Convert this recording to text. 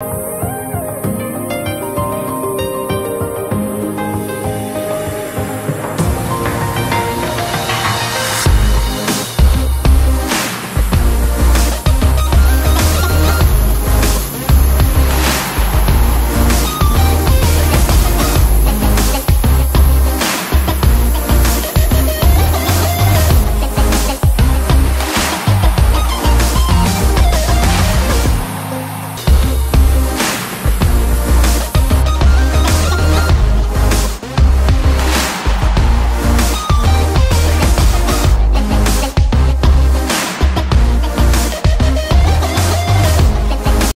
you